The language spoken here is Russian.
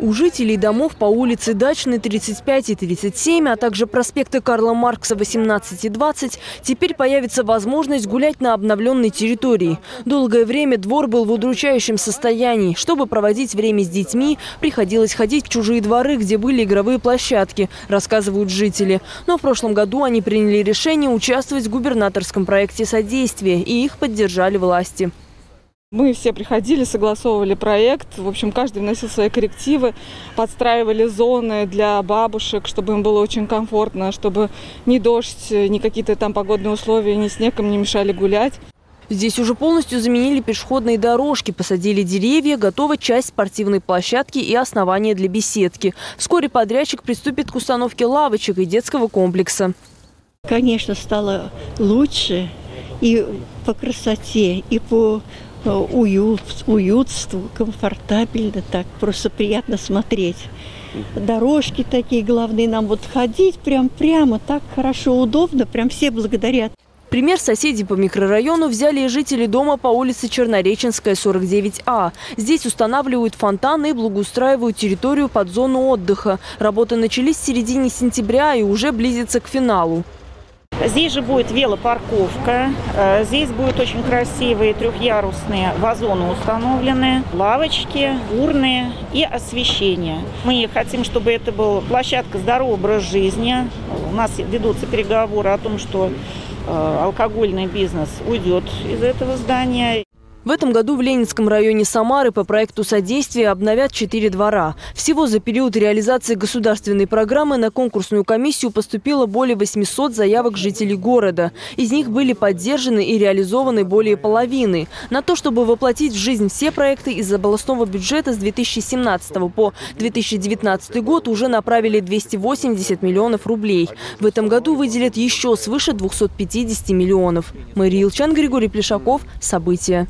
У жителей домов по улице Дачной 35 и 37, а также проспекты Карла Маркса 18 и 20 теперь появится возможность гулять на обновленной территории. Долгое время двор был в удручающем состоянии. Чтобы проводить время с детьми, приходилось ходить в чужие дворы, где были игровые площадки, рассказывают жители. Но в прошлом году они приняли решение участвовать в губернаторском проекте содействия, и их поддержали власти. Мы все приходили, согласовывали проект. В общем, каждый вносил свои коррективы, подстраивали зоны для бабушек, чтобы им было очень комфортно, чтобы ни дождь, ни какие-то там погодные условия, ни снег им не мешали гулять. Здесь уже полностью заменили пешеходные дорожки, посадили деревья, готова часть спортивной площадки и основания для беседки. Вскоре подрядчик приступит к установке лавочек и детского комплекса. Конечно, стало лучше и по красоте, и по уют, уютству, комфортабельно так, просто приятно смотреть. Дорожки такие главные, нам вот ходить прям прямо так хорошо, удобно, прям все благодарят. Пример соседей по микрорайону взяли и жители дома по улице Чернореченская, 49А. Здесь устанавливают фонтаны и благоустраивают территорию под зону отдыха. Работы начались в середине сентября и уже близятся к финалу. Здесь же будет велопарковка, э, здесь будут очень красивые трехъярусные вазоны установлены, лавочки, урны и освещение. Мы хотим, чтобы это была площадка здорового образа жизни. У нас ведутся переговоры о том, что э, алкогольный бизнес уйдет из этого здания. В этом году в Ленинском районе Самары по проекту содействия обновят четыре двора. Всего за период реализации государственной программы на конкурсную комиссию поступило более 800 заявок жителей города. Из них были поддержаны и реализованы более половины. На то, чтобы воплотить в жизнь все проекты из областного бюджета с 2017 по 2019 год уже направили 280 миллионов рублей. В этом году выделят еще свыше 250 миллионов. Мария Илчан, Григорий Плешаков. События.